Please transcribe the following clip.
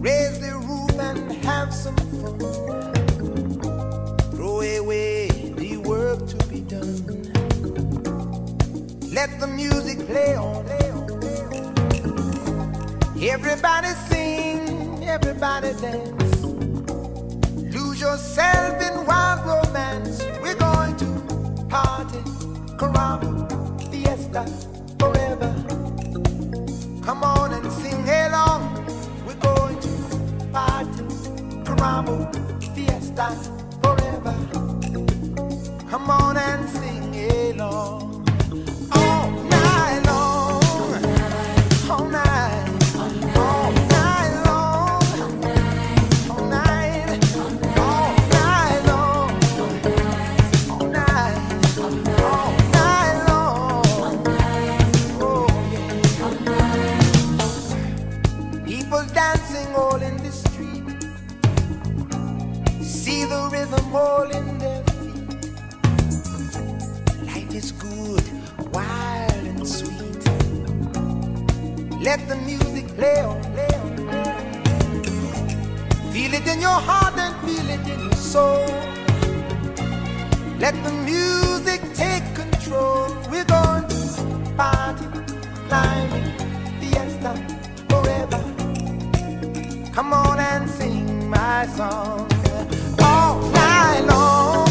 Raise the roof and have some fun. Throw away the work to be done. Let the music play on. Everybody sing, everybody dance. Lose yourself in wild romance. We're going to party, caramba, fiesta. Caramba, fiesta, forever. Come on and sing in feet. Life is good, wild and sweet. Let the music play on, play. Feel it in your heart and feel it in your soul. Let the music take control. We're going party, climbing, fiesta, forever. Come on and sing my song. I know.